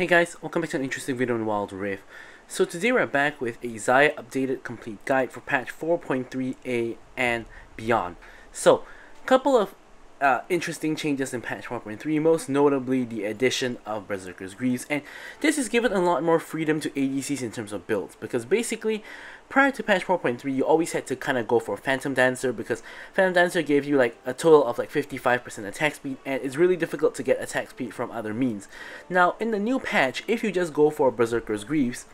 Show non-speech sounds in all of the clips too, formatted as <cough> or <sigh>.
Hey guys, welcome back to an interesting video on Wild Rift. So today we're back with a Xayah updated complete guide for patch 4.3a and beyond. So, a couple of uh, interesting changes in patch 1.3, most notably the addition of Berserker's Greaves, and this has given a lot more freedom to ADCs in terms of builds, because basically, prior to patch 4.3, you always had to kind of go for Phantom Dancer, because Phantom Dancer gave you like a total of like 55% attack speed, and it's really difficult to get attack speed from other means. Now, in the new patch, if you just go for Berserker's Greaves,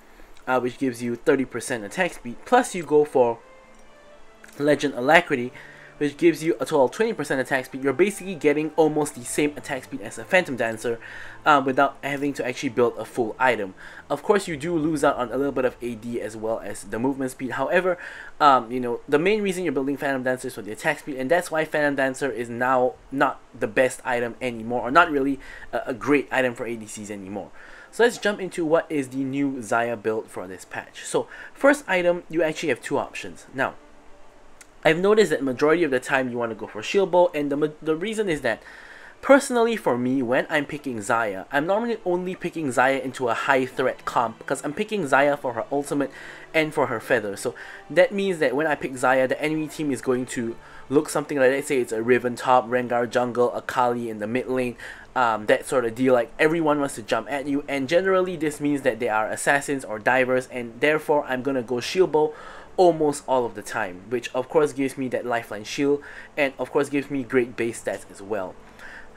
uh, which gives you 30% attack speed, plus you go for Legend Alacrity, which gives you a total of 20% attack speed, you're basically getting almost the same attack speed as a Phantom Dancer uh, without having to actually build a full item. Of course, you do lose out on a little bit of AD as well as the movement speed. However, um, you know, the main reason you're building Phantom Dancer is for the attack speed, and that's why Phantom Dancer is now not the best item anymore, or not really a, a great item for ADCs anymore. So let's jump into what is the new Xayah build for this patch. So first item, you actually have two options. Now, I've noticed that majority of the time you want to go for shield bow and the, the reason is that personally for me when I'm picking Xayah, I'm normally only picking Xayah into a high threat comp because I'm picking Xayah for her ultimate and for her feather. So that means that when I pick Xayah, the enemy team is going to look something like let's say it's a Riven top, Rengar jungle, Akali in the mid lane, um, that sort of deal like everyone wants to jump at you and generally this means that they are assassins or divers and therefore I'm gonna go shield bow almost all of the time, which of course gives me that lifeline shield and of course gives me great base stats as well.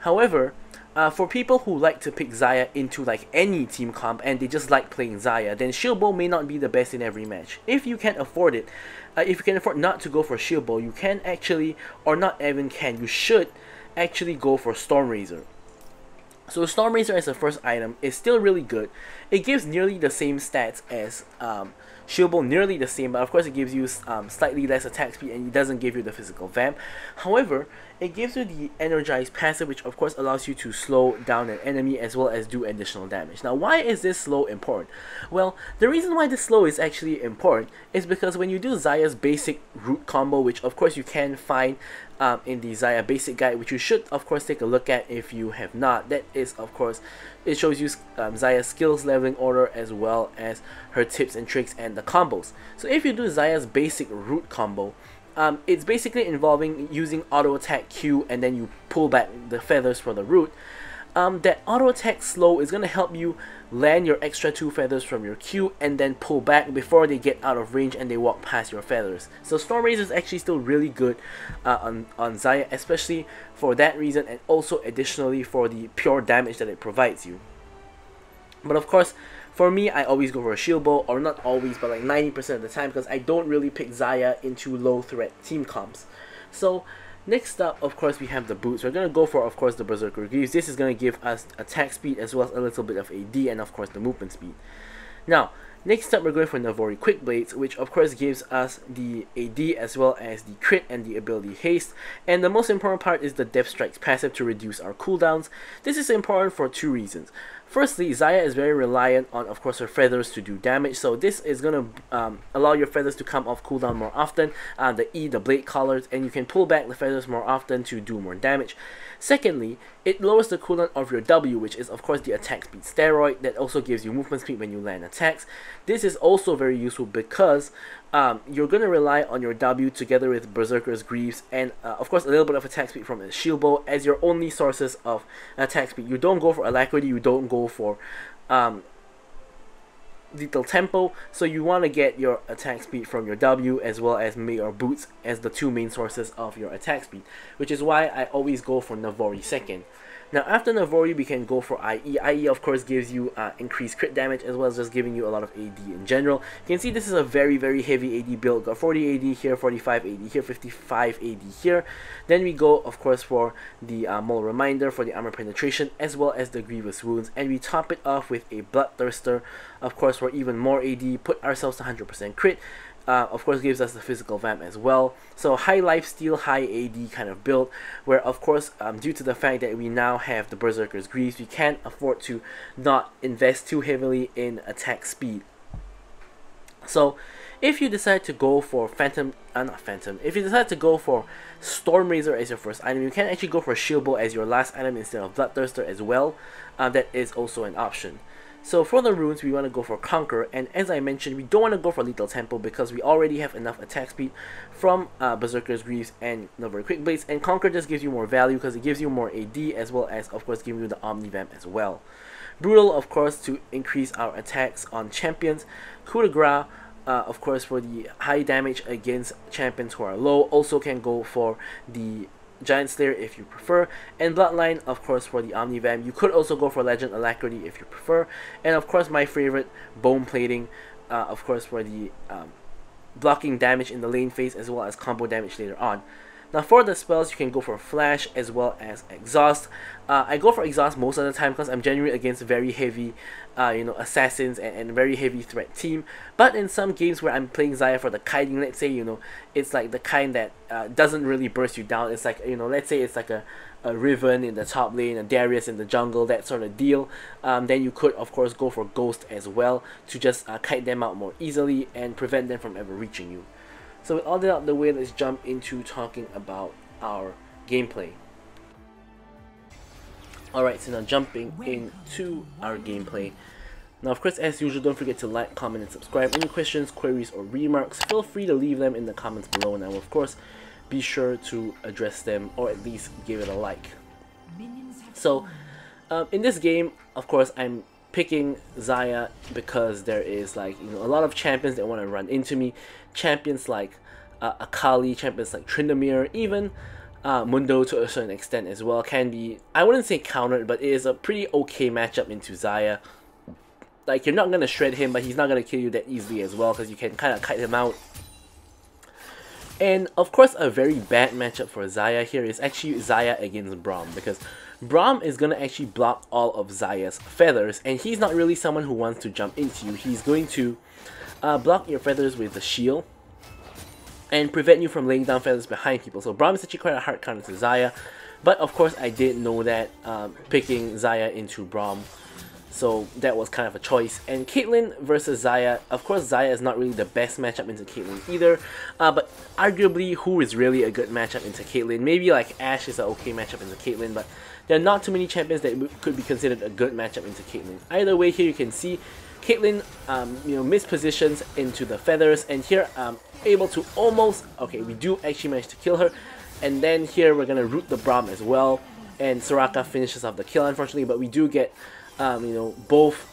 However, uh, for people who like to pick Xayah into like any team comp and they just like playing Xayah, then Shield Bow may not be the best in every match. If you can afford it, uh, if you can afford not to go for Shield Bow, you can actually, or not even can, you should actually go for Storm Razor. So Storm Razor as a first item is still really good. It gives nearly the same stats as um, Shield Bow, nearly the same, but of course it gives you um, slightly less attack speed and it doesn't give you the physical vamp. However, it gives you the energized passive which of course allows you to slow down an enemy as well as do additional damage. Now why is this slow important? Well, the reason why this slow is actually important is because when you do Xayah's basic root combo, which of course you can find um, in the Xayah basic guide, which you should of course take a look at if you have not. That is of course, it shows you um, Xayah's skills leveling order as well as her tips and tricks and the combos. So if you do Xayah's basic root combo, um, it's basically involving using auto attack Q and then you pull back the feathers for the root. Um, that auto attack slow is going to help you land your extra two feathers from your Q and then pull back before they get out of range and they walk past your feathers. So Storm Razor is actually still really good uh, on, on Xayah, especially for that reason and also additionally for the pure damage that it provides you. But of course, for me, I always go for a shield bow, or not always, but like 90% of the time, because I don't really pick Xayah into low threat team comps. So, next up, of course, we have the boots. We're going to go for, of course, the Berserker Greaves. This is going to give us attack speed as well as a little bit of AD, and of course, the movement speed. Now, Next up, we're going for Navori Quick Blades, which of course gives us the AD as well as the crit and the ability haste. And the most important part is the Death Strikes passive to reduce our cooldowns. This is important for two reasons. Firstly, Xayah is very reliant on, of course, her feathers to do damage, so this is going to um, allow your feathers to come off cooldown more often, uh, the E, the Bladecallers, and you can pull back the feathers more often to do more damage. Secondly, it lowers the cooldown of your W, which is of course the attack speed steroid that also gives you movement speed when you land attacks. This is also very useful because um, you're going to rely on your W together with Berserker's Greaves and uh, of course a little bit of attack speed from a Shield Bow as your only sources of attack speed. You don't go for Alacrity, you don't go for um, Lethal Tempo so you want to get your attack speed from your W as well as your boots as the two main sources of your attack speed which is why I always go for Navori second now after Navori we can go for IE. IE of course gives you uh, increased crit damage as well as just giving you a lot of AD in general. You can see this is a very very heavy AD build. Got 40 AD here, 45 AD here, 55 AD here. Then we go of course for the uh, Mortal Reminder for the armor penetration as well as the Grievous Wounds and we top it off with a Bloodthirster of course for even more AD, put ourselves to 100% crit uh, of course gives us the physical vamp as well. So high life high AD kind of build, where of course um, due to the fact that we now have the Berserker's Greaves, we can't afford to not invest too heavily in attack speed. So if you decide to go for Phantom, uh, not Phantom, if you decide to go for Storm Razor as your first item, you can actually go for Shield Bow as your last item instead of Bloodthirster as well. Uh, that is also an option. So for the runes, we want to go for Conquer, and as I mentioned, we don't want to go for Lethal Tempo because we already have enough attack speed from uh, Berserker's Greaves and Navori Quick Blades, and Conquer just gives you more value because it gives you more AD as well as, of course, giving you the Omnivamp as well. Brutal, of course, to increase our attacks on champions. Coup de Grace, uh, of course, for the high damage against champions who are low. Also can go for the Giant Slayer if you prefer, and Bloodline, of course, for the Omnivamp. You could also go for Legend Alacrity if you prefer, and of course, my favorite, Bone Plating, uh, of course, for the um, blocking damage in the lane phase as well as combo damage later on. Now for the spells, you can go for Flash as well as Exhaust. Uh, I go for Exhaust most of the time because I'm generally against very heavy, uh, you know, assassins and, and very heavy threat team. But in some games where I'm playing Xayah for the kiting, let's say, you know, it's like the kind that uh, doesn't really burst you down. It's like, you know, let's say it's like a, a Riven in the top lane, a Darius in the jungle, that sort of deal. Um, then you could, of course, go for Ghost as well to just uh, kite them out more easily and prevent them from ever reaching you. So with all that out of the way, let's jump into talking about our gameplay. Alright, so now jumping into our gameplay. Now, of course, as usual, don't forget to like, comment, and subscribe. Any questions, queries, or remarks, feel free to leave them in the comments below, and I will, of course, be sure to address them or at least give it a like. So, um, in this game, of course, I'm picking Xayah because there is like you know a lot of champions that want to run into me, champions like uh, Akali, champions like Tryndamere, even uh, Mundo to a certain extent as well can be I wouldn't say countered, but it is a pretty okay matchup into Xayah. Like you're not gonna shred him, but he's not gonna kill you that easily as well because you can kind of kite him out. And of course, a very bad matchup for Xayah here is actually Xayah against Braum because Braum is going to actually block all of Xayah's feathers, and he's not really someone who wants to jump into you. He's going to uh, block your feathers with the shield and prevent you from laying down feathers behind people. So Braum is actually quite a hard counter to Xayah, but of course I did know that um, picking Xayah into Braum, so that was kind of a choice. And Caitlyn versus Xayah, of course Xayah is not really the best matchup into Caitlyn either, uh, but arguably who is really a good matchup into Caitlyn? Maybe like Ashe is an okay matchup into Caitlyn, but there are not too many champions that could be considered a good matchup into Caitlyn. Either way, here you can see Caitlyn, um, you know, mispositions into the feathers, and here I'm um, able to almost, okay, we do actually manage to kill her, and then here we're gonna root the Braum as well, and Soraka finishes off the kill, unfortunately, but we do get, um, you know, both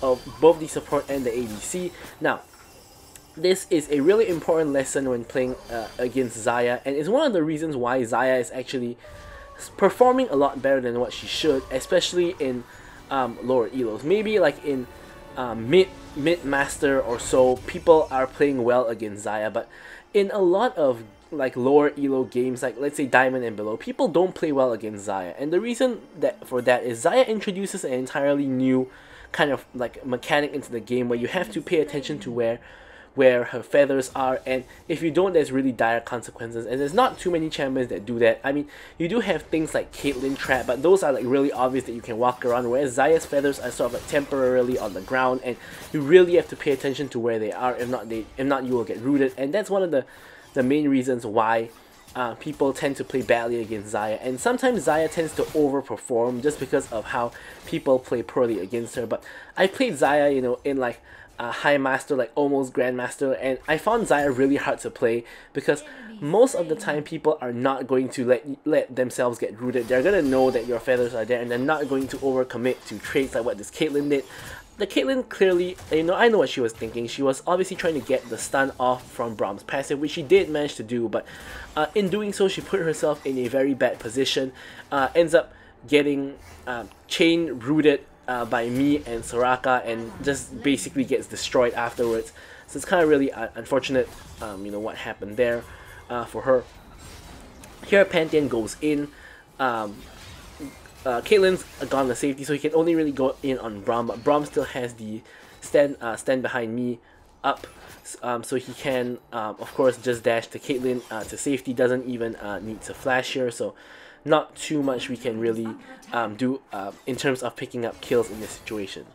of both the support and the ADC. Now, this is a really important lesson when playing uh, against Xayah, and it's one of the reasons why Xayah is actually performing a lot better than what she should, especially in um, lower elos. Maybe like in um, mid mid master or so, people are playing well against Xayah, but in a lot of like lower elo games, like let's say Diamond and below, people don't play well against Xayah, and the reason that for that is Xayah introduces an entirely new kind of like mechanic into the game where you have to pay attention to where where her feathers are and if you don't there's really dire consequences. And there's not too many champions that do that. I mean you do have things like Caitlyn Trap but those are like really obvious that you can walk around whereas Xayah's feathers are sort of like temporarily on the ground and you really have to pay attention to where they are. If not they if not you will get rooted. And that's one of the the main reasons why uh, people tend to play badly against Xayah, and sometimes Xayah tends to overperform just because of how people play poorly against her. But I played Xayah, you know, in like uh, high master, like almost grandmaster, and I found Xayah really hard to play because most of the time people are not going to let let themselves get rooted. They're gonna know that your feathers are there, and they're not going to overcommit to traits like what this Caitlyn did. The Caitlyn clearly, you know, I know what she was thinking. She was obviously trying to get the stun off from Braum's passive, which she did manage to do, but uh, in doing so, she put herself in a very bad position. Uh, ends up getting uh, chain rooted uh, by me and Soraka and just basically gets destroyed afterwards. So it's kind of really uh, unfortunate, um, you know, what happened there uh, for her. Here, Pantheon goes in. Um, uh, Caitlyn's gone to safety, so he can only really go in on Braum, but Braum still has the stand uh, stand behind me up, um, so he can, um, of course, just dash to Caitlyn uh, to safety, doesn't even uh, need to flash here, so not too much we can really um, do uh, in terms of picking up kills in this situation.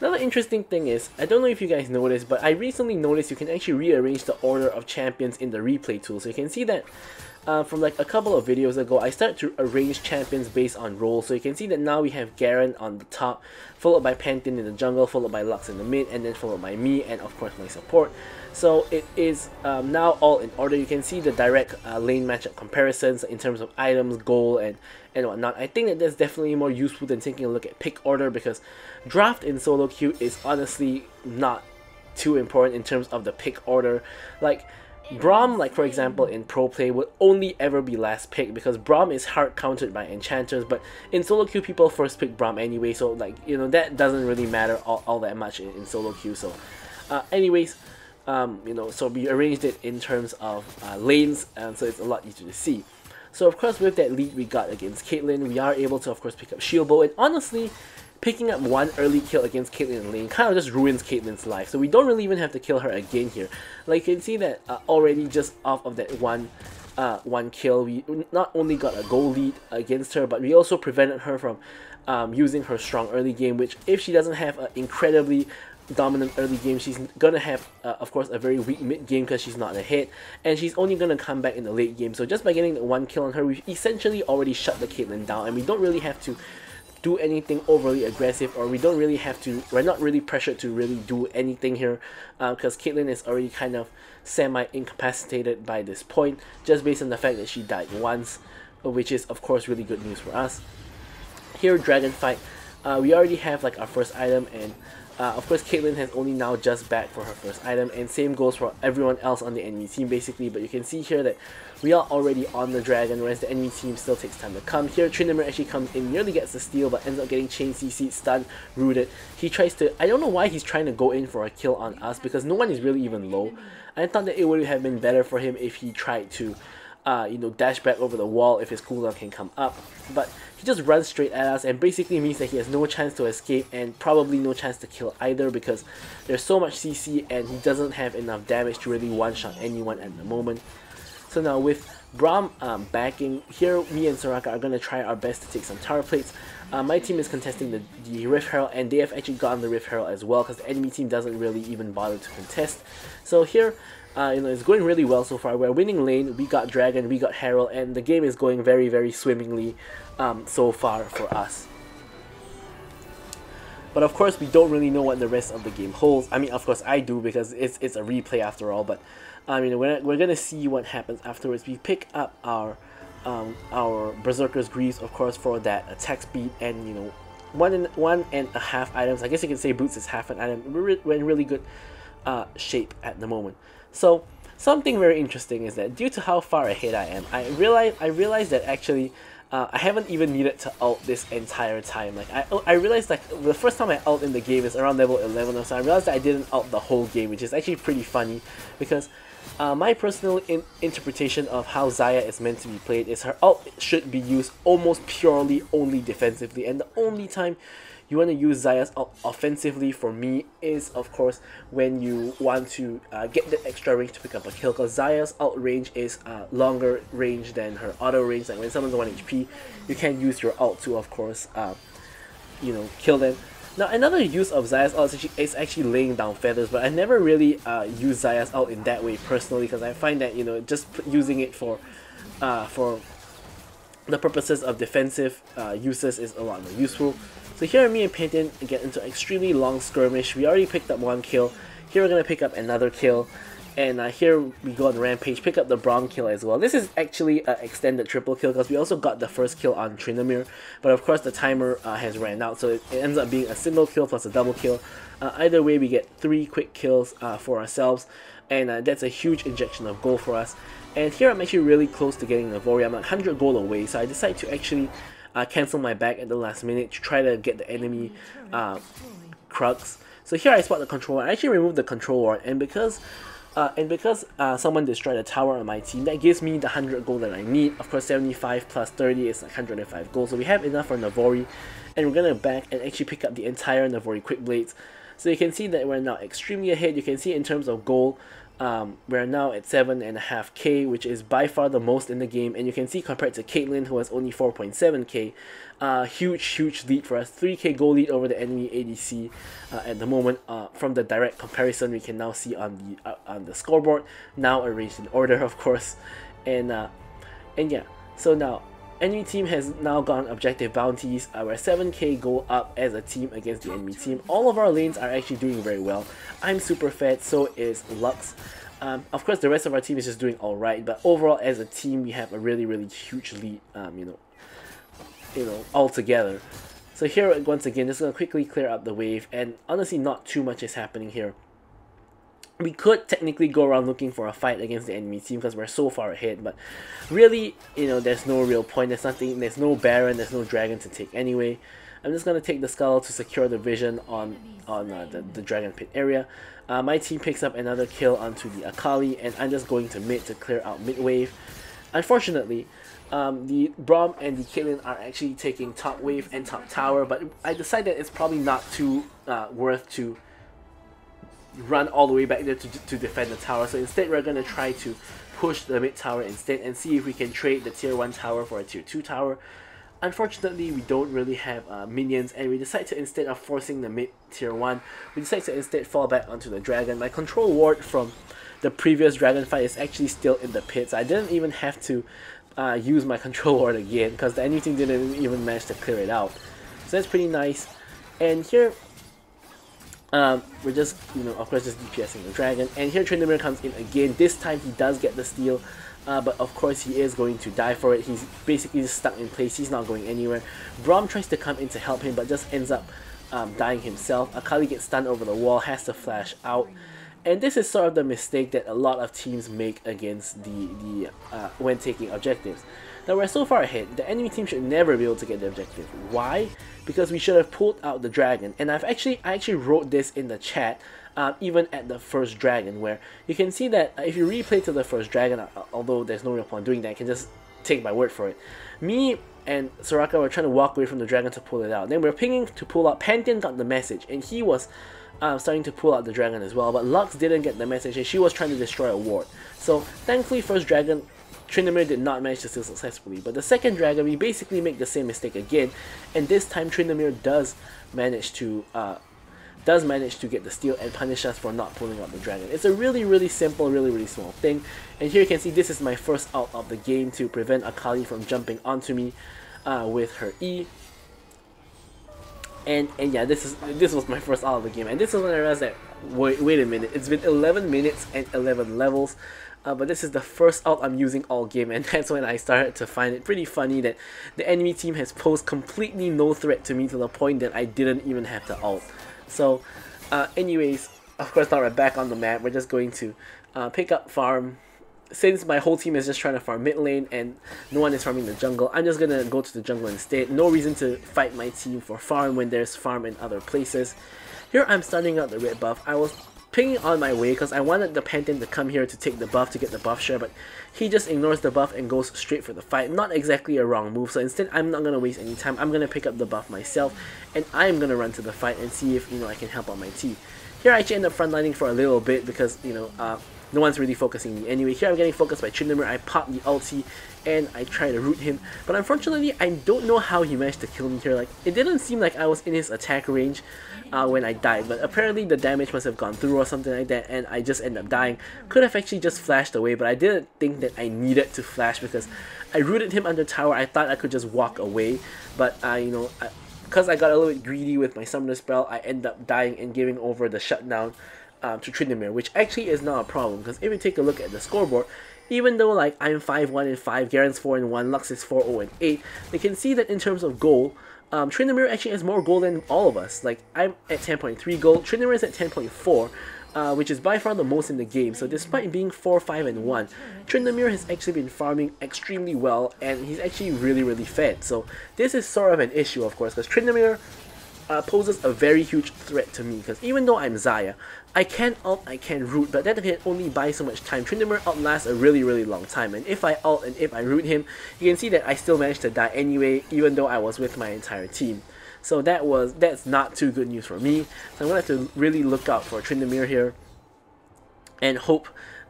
Another interesting thing is, I don't know if you guys noticed, but I recently noticed you can actually rearrange the order of champions in the replay tool. So you can see that uh, from like a couple of videos ago, I started to arrange champions based on role. So you can see that now we have Garen on the top, followed by Pantheon in the jungle, followed by Lux in the mid, and then followed by me, and of course my support. So it is um, now all in order. You can see the direct uh, lane matchup comparisons in terms of items, goal, and, and whatnot. I think that that's definitely more useful than taking a look at pick order because draft in solo queue is honestly not too important in terms of the pick order. Like, Braum, like for example, in pro play would only ever be last pick because Braum is hard countered by enchanters, but in solo queue people first pick Braum anyway, so like you know that doesn't really matter all, all that much in, in solo queue. So, uh, anyways, um, you know, so we arranged it in terms of uh, lanes, and so it's a lot easier to see. So of course, with that lead we got against Caitlyn, we are able to of course pick up Shield Bow, and honestly, picking up one early kill against Caitlyn in lane kind of just ruins Caitlyn's life. So we don't really even have to kill her again here. Like you can see that uh, already just off of that one uh, one kill, we not only got a goal lead against her, but we also prevented her from um, using her strong early game, which if she doesn't have an incredibly dominant early game, she's gonna have, uh, of course, a very weak mid game because she's not a hit, and she's only gonna come back in the late game. So just by getting one kill on her, we've essentially already shut the Caitlyn down, and we don't really have to do anything overly aggressive or we don't really have to we're not really pressured to really do anything here because uh, Caitlyn is already kind of semi incapacitated by this point just based on the fact that she died once which is of course really good news for us. Here dragon fight uh, we already have like our first item and uh, of course, Caitlyn has only now just back for her first item, and same goes for everyone else on the enemy team basically, but you can see here that we are already on the dragon, whereas the enemy team still takes time to come. Here, Tryndamere actually comes in, nearly gets the steal, but ends up getting chain CC, stunned, rooted. He tries to, I don't know why he's trying to go in for a kill on us, because no one is really even low. I thought that it would have been better for him if he tried to uh, you know, dash back over the wall if his cooldown can come up. But he just runs straight at us and basically means that he has no chance to escape and probably no chance to kill either because there's so much CC and he doesn't have enough damage to really one-shot anyone at the moment. So now with Braum um, backing, here me and Soraka are going to try our best to take some tower plates. Uh, my team is contesting the, the Rift Herald and they have actually gotten the Rift Herald as well because the enemy team doesn't really even bother to contest. So here uh, you know, it's going really well so far. We're winning lane, we got Dragon, we got Herald, and the game is going very, very swimmingly um, so far for us. But of course, we don't really know what the rest of the game holds. I mean, of course, I do because it's, it's a replay after all. But I mean, we're, we're gonna see what happens afterwards. We pick up our um, our Berserker's Greaves, of course, for that attack speed and you know one and one and a half items. I guess you can say boots is half an item. We're, in really good uh, shape at the moment. So something very interesting is that due to how far ahead I am, I realize I realized that actually uh, I haven't even needed to ult this entire time. Like I, I realized like the first time I ult in the game is around level 11 or so. I realized that I didn't ult the whole game, which is actually pretty funny because uh, my personal in interpretation of how Xayah is meant to be played is her ult should be used almost purely only defensively, and the only time you want to use Xayah's offensively for me is of course when you want to uh, get the extra range to pick up a kill because Xayah's ult range is uh, longer range than her auto range. Like when someone's 1 HP you can use your ult to of course uh, you know kill them now another use of Xayah's ult is actually, is actually laying down feathers but I never really uh, use Xayah's ult in that way personally because I find that you know just using it for uh, for the purposes of defensive uh, uses is a lot more useful so here me and Pantheon get into an extremely long skirmish. We already picked up one kill. Here we're to pick up another kill. And uh, here we go on Rampage, pick up the Braum kill as well. This is actually an extended triple kill because we also got the first kill on Tryndamere. But of course the timer uh, has ran out, so it, ends up being a single kill plus a double kill. Uh, either way, we get three quick kills uh, for ourselves. And uh, that's a huge injection of gold for us. And here I'm actually really close to getting the Vori. I'm like 100 gold away, so I decide to actually uh, cancel my back at the last minute to try to get the enemy Krugs. So here I spot the control I actually removed the control ward and because uh, and because uh, someone destroyed a tower on my team, that gives me the 100 gold that I need. Of course, 75 plus 30 is like 105 gold, so we have enough for Navori. And we're gonna back and actually pick up the entire Navori Quick Blades. So you can see that we're now extremely ahead. You can see in terms of gold, um, we're now at 7.5k, which is by far the most in the game. And you can see compared to Caitlyn, who has only 4.7k, uh, huge, huge lead for us. 3k goal lead over the enemy ADC uh, at the moment. Uh, from the direct comparison, we can now see on the uh, on the scoreboard, now arranged in order, <laughs> of course. And uh, And yeah, so now enemy team has now gone objective bounties. We're 7k gold up as a team against the enemy team. All of our lanes are actually doing very well. I'm super fed, so is Lux. Um, of course, the rest of our team is just doing alright, but overall as a team, we have a really, really huge lead, um, you know, you know, all together. So here, once again, just gonna quickly clear up the wave, and honestly, not too much is happening here we could technically go around looking for a fight against the enemy team because we're so far ahead, but really, you know, there's no real point. There's nothing. There's no Baron. There's no Dragon to take anyway. I'm just gonna take the Skull to secure the vision on on uh, the the Dragon Pit area. Uh, my team picks up another kill onto the Akali, and I'm just going to mid to clear out mid wave. Unfortunately, um, the Braum and the Caitlyn are actually taking top wave and top tower, but I decided it's probably not too uh, worth to run all the way back there to, to defend the tower. So instead we're going to try to push the mid tower instead and see if we can trade the tier 1 tower for a tier 2 tower. Unfortunately, we don't really have uh, minions and we decide to instead of forcing the mid tier 1, we decide to instead fall back onto the dragon. My control ward from the previous dragon fight is actually still in the pit, so I didn't even have to uh, use my <laughs> control ward again because anything didn't even manage to clear it out. So that's pretty nice. And here um, we're just, you know, of course, just DPSing the dragon. And here Tryndamere comes in again. This time he does get the steal, uh, but of course he is going to die for it. He's basically just stuck in place. He's not going anywhere. Braum tries to come in to help him, but just ends up um, dying himself. Akali gets stunned over the wall, has to flash out. And this is sort of the mistake that a lot of teams make against the, the uh, when taking objectives. Now we're so far ahead, the enemy team should never be able to get the objective. Why? Because we should have pulled out the dragon. And I've actually I actually wrote this in the chat, um, even at the first dragon, where you can see that if you replay to the first dragon, uh, although there's no real point doing that, I can just take my word for it. Me and Soraka were trying to walk away from the dragon to pull it out. Then we are pinging to pull out. Pantheon got the message, and he was um, starting to pull ult the dragon as well. But Lux didn't get the message, and she was trying to destroy a ward. So thankfully, first dragon Tryndamere did not manage to steal successfully, but the second dragon, we basically make the same mistake again, and this time Tryndamere does manage to uh, does manage to get the steal and punish us for not pulling out the dragon. It's a really, really simple, really, really small thing. And here you can see this is my first out of the game to prevent Akali from jumping onto me uh, with her E. And and yeah, this is this was my first ult of the game. And this is when I realized that wait wait a minute, it's been 11 minutes and 11 levels. Uh, but this is the first ult I'm using all game and <laughs> that's when I started to find it pretty funny that the enemy team has posed completely no threat to me to the point that I didn't even have to ult. So uh, anyways, of course now we're back on the map, we're just going to uh, pick up farm. Since my whole team is just trying to farm mid lane and no one is farming the jungle, I'm just gonna go to the jungle instead. No reason to fight my team for farm when there's farm in other places. Here I'm starting out the red buff. I was pinging on my way because I wanted the Pantheon to come here to take the buff to get the buff share, but he just ignores the buff and goes straight for the fight. Not exactly a wrong move, so instead I'm not going to waste any time. I'm going to pick up the buff myself, and I'm going to run to the fight and see if, you know, I can help out my team. Here I actually end up frontlining for a little bit because, you know, uh, no one's really focusing me. Anyway, here I'm getting focused by Tryndamere. I pop the ulti and I try to root him. But unfortunately, I don't know how he managed to kill me here. Like, it didn't seem like I was in his attack range uh, when I died. But apparently the damage must have gone through or something like that. And I just ended up dying. Could have actually just flashed away. But I didn't think that I needed to flash because I rooted him under tower. I thought I could just walk away. But, uh, you know... I, because I got a little bit greedy with my summoner spell, I end up dying and giving over the shutdown um, to Tryndamere, which actually is not a problem because if you take a look at the scoreboard, even though like I'm 5-1 and 5, Garen's 4 and 1, Lux is 4-0 and 8, they can see that in terms of goal, um, actually has more gold than all of us. Like I'm at 10.3 gold, Tryndamere is at 10.4, uh, which is by far the most in the game. So despite being 4, 5, and 1, Tryndamere has actually been farming extremely well, and he's actually really, really fed. So this is sort of an issue, of course, because Tryndamere uh, poses a very huge threat to me because even though I'm Xayah, I can ult, I can root, but that can only buy so much time. Tryndamere outlasts a really really long time and if I ult and if I root him, you can see that I still managed to die anyway even though I was with my entire team. So that was that's not too good news for me. So I'm gonna have to really look out for Tryndamere here and hope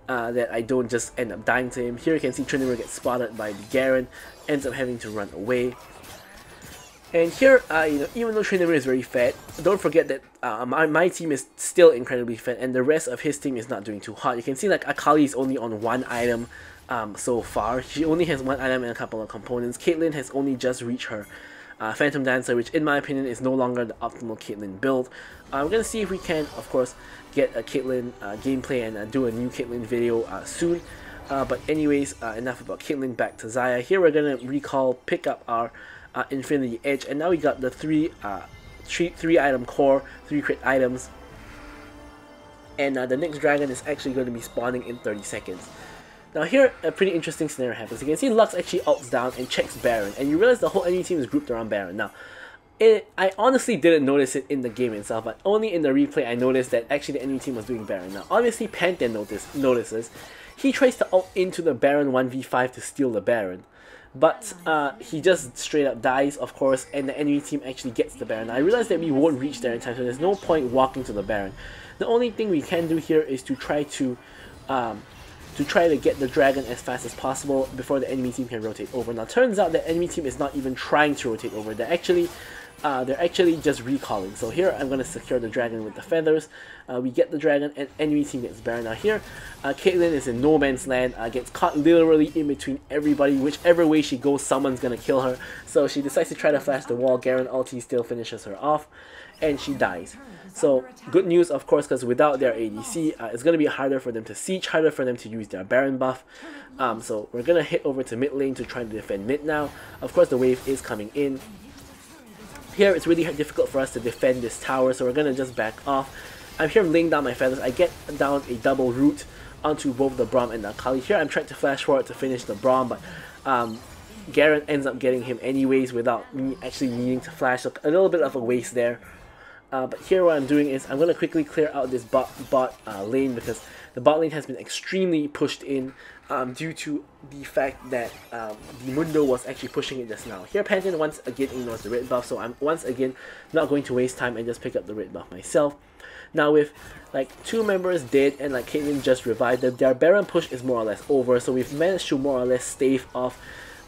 uh, that I don't just end up dying to him. Here you can see Tryndamere get spotted by the Garen, ends up having to run away. And here, uh, you know, even though Tryndamere is very fat, don't forget that uh, my, my team is still incredibly fat, and the rest of his team is not doing too hot. You can see like Akali is only on one item, um, so far. She only has one item and a couple of components. Caitlyn has only just reached her uh, Phantom Dancer, which in my opinion is no longer the optimal Caitlyn build. Uh, we're gonna see if we can, of course, get a Caitlyn uh, gameplay and uh, do a new Caitlyn video uh, soon. Uh, but anyways, enough about Caitlyn, back to Xayah. Here we're gonna recall, pick up our Uh, Infinity Edge, and now we got the three, uh, three, three item core, three crit items. And uh, the next dragon is actually going to be spawning in 30 seconds. Now here, a pretty interesting scenario happens. You can see Lux actually ults down and checks Baron, and you realize the whole enemy team is grouped around Baron. Now, it, I honestly didn't notice it in the game itself, but only in the replay I noticed that actually the enemy team was doing Baron. Now, obviously Pantheon notice, notices. He tries to ult into the Baron 1v5 to steal the Baron. But uh, he just straight up dies, of course, and the enemy team actually gets the Baron. I realize that we won't reach there in time, so there's no point walking to the Baron. The only thing we can do here is to try to um, to try to get the dragon as fast as possible before the enemy team can rotate over. Now turns out the enemy team is not even trying to rotate over, they're actually uh, they're actually just recalling. So here I'm going to secure the dragon with the feathers. Uh, we get the dragon and enemy team gets Baron. Now here, uh, Caitlyn is in no man's land, uh, gets caught literally in between everybody. Whichever way she goes, someone's going to kill her. So she decides to try to flash the wall. Garen ulti still finishes her off and she dies. So good news, of course, because without their ADC, uh, it's going to be harder for them to siege, harder for them to use their Baron buff. Um, so we're going to hit over to mid lane to try to defend mid now. Of course, the wave is coming in. Here, it's really difficult for us to defend this tower, so we're going to just back off. I'm here laying down my feathers. I get down a double root onto both the Braum and the Akali. Here, I'm trying to flash forward to finish the Braum, but um, Garen ends up getting him anyways without me actually needing to flash. So a little bit of a waste there. Uh, but here what I'm doing is I'm going to quickly clear out this bot, bot uh, lane because the bot lane has been extremely pushed in um, due to the fact that um, the Mundo was actually pushing it just now. Here Pantheon once again ignores the red buff so I'm once again not going to waste time and just pick up the red buff myself. Now with like two members dead and like Caitlyn just revived them, their Baron push is more or less over so we've managed to more or less stave off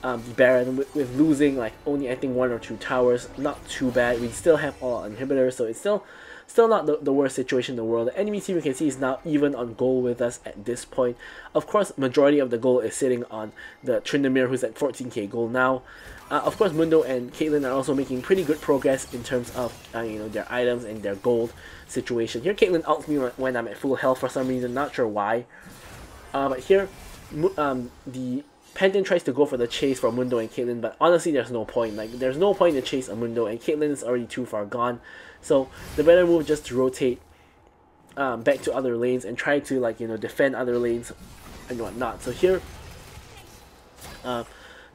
um, Baron with, with, losing like only I think one or two towers, not too bad. We still have all our inhibitors, so it's still still not the, the worst situation in the world. The enemy team you can see is now even on goal with us at this point. Of course, majority of the goal is sitting on the Tryndamere who's at 14k goal now. Uh, of course, Mundo and Caitlyn are also making pretty good progress in terms of uh, you know their items and their gold situation. Here, Caitlyn ults me when I'm at full health for some reason, not sure why. Uh, but here, um, the Pantheon tries to go for the chase for Mundo and Caitlyn, but honestly, there's no point. Like, there's no point to chase a Mundo, and Caitlyn is already too far gone. So the better move just to rotate um, back to other lanes and try to like you know defend other lanes and whatnot. So here, uh,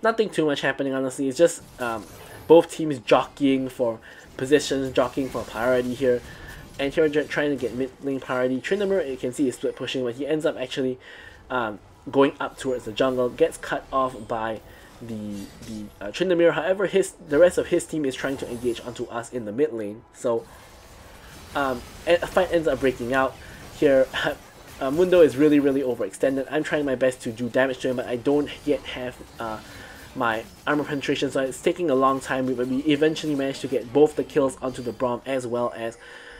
nothing too much happening. Honestly, it's just um, both teams jockeying for positions, jockeying for priority here. And here, trying to get mid lane priority. Tryndamere, you can see, is split pushing, but he ends up actually um, going up towards the jungle, gets cut off by the the uh, Tryndamere. However, his the rest of his team is trying to engage onto us in the mid lane. So um, a fight ends up breaking out here. <laughs> Uh, Mundo is really really overextended. I'm trying my best to do damage to him, but I don't yet have uh, my armor penetration, so it's taking a long time. But we eventually managed to get both the kills onto the Braum as well as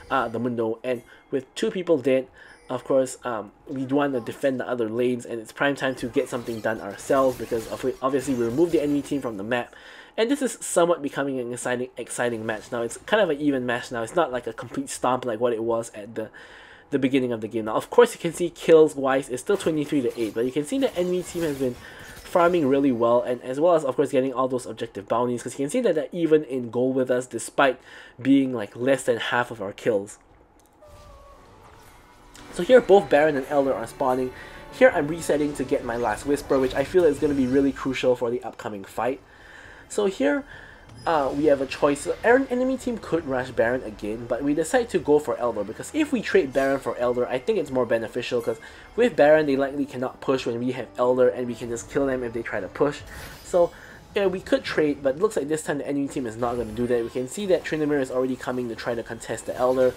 uh, the Mundo, and with two people dead, of course, um, we want to defend the other lanes, and it's prime time to get something done ourselves because of obviously we remove the enemy team from the map, and this is somewhat becoming an exciting, exciting match now. It's kind of an even match now. It's not like a complete stomp like what it was at the the beginning of the game. Now, of course, you can see kills wise, it's still 23 to 8, but you can see the enemy team has been farming really well, and as well as, of course, getting all those objective bounties, because you can see that they're even in goal with us despite being like less than half of our kills. So here both Baron and Elder are spawning. Here I'm resetting to get my last Whisper, which I feel is going to be really crucial for the upcoming fight. So here uh, we have a choice. Our enemy team could rush Baron again, but we decide to go for Elder because if we trade Baron for Elder, I think it's more beneficial because with Baron they likely cannot push when we have Elder and we can just kill them if they try to push. So yeah, we could trade, but looks like this time the enemy team is not going to do that. We can see that Tryndamere is already coming to try to contest the Elder,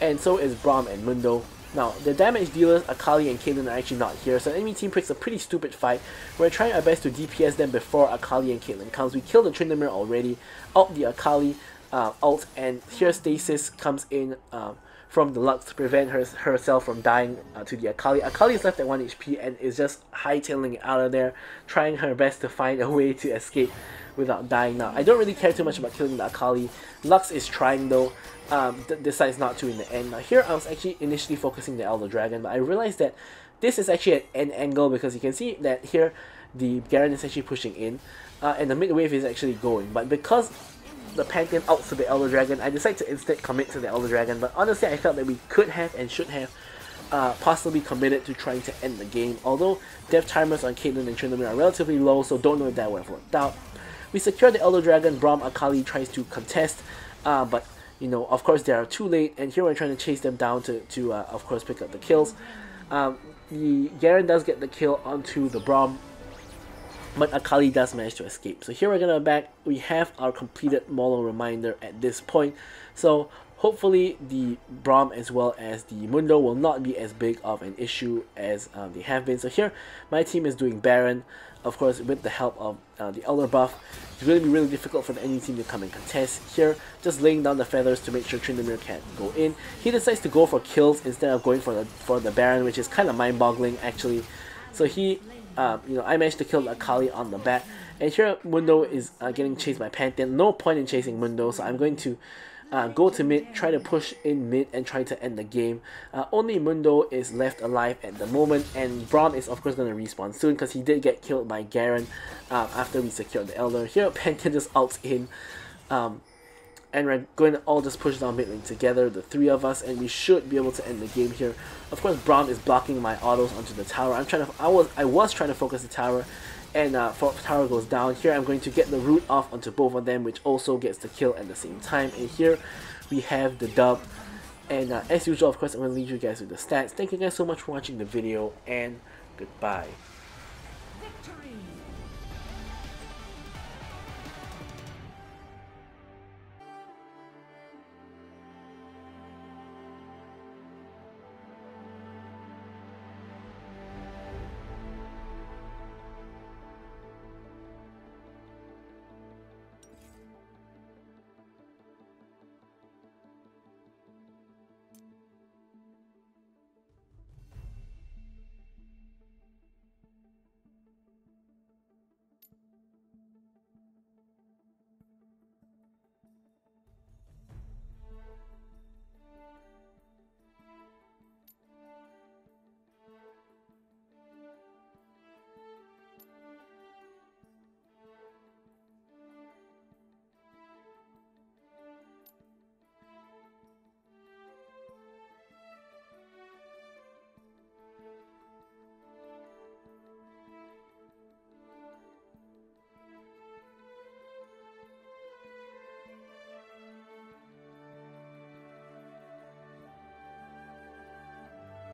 and so is Braum and Mundo. Now, the damage dealers, Akali and Caitlyn are actually not here, so the enemy team picks a pretty stupid fight. We're trying our best to DPS them before Akali and Caitlyn comes. We kill the Tryndamere already, out the Akali uh, ult, and here Stasis comes in uh, from the Lux to prevent her, herself from dying uh, to the Akali. Akali is left at 1 HP and is just hightailing out of there, trying her best to find a <laughs> way to escape without dying now. I don't really care too much about killing the Akali. Lux is trying though, um, decides not to in the end. Now here I was actually initially focusing the Elder Dragon, but I realized that this is actually at an angle because you can see that here the Garen is actually pushing in uh, and the mid wave is actually going. But because the Pantheon ults to the Elder Dragon, I decided to instead commit to the Elder Dragon. But honestly, I felt that we could have and should have uh, possibly committed to trying to end the game. Although death timers on Caitlyn and Tryndamere are relatively low, so don't know if that would have worked out. We secure the Elder Dragon, Braum Akali tries to contest, uh, but you know, of course they are too late, and here we're trying to chase them down to, to uh, of course, pick up the kills. Um, the Garen does get the kill onto the Braum, but Akali does manage to escape. So here we're gonna back, we have our completed Mortal Reminder at this point. So hopefully the Braum as well as the Mundo will not be as big of an issue as um, they have been. So here my team is doing Baron, of course with the help of uh, the Elder buff. It's going to be really difficult for any team to come and contest. Here, just laying down the feathers to make sure Tryndamere can't go in. He decides to go for kills instead of going for the for the Baron, which is kind of mind-boggling actually. So he uh, you know, I managed to kill Akali on the bat. And here Mundo is uh, getting chased by Pantheon. No point in chasing Mundo, so I'm going to uh, go to mid, try to push in mid and try to end the game. Uh, only Mundo is left alive at the moment and Braum is of course going to respawn soon because he did get killed by Garen uh, after we secured the Elder. Here Pantheon just ults in. Um, and we're going to all just push down mid lane together, the three of us, and we should be able to end the game here. Of course, Braum is blocking my autos onto the tower. I'm trying to, I was, I was trying to focus the tower, and uh, for tower goes down. Here, I'm going to get the root off onto both of them, which also gets the kill at the same time. And here, we have the dub. And uh, as usual, of course, I'm going to leave you guys with the stats. Thank you guys so much for watching the video, and goodbye.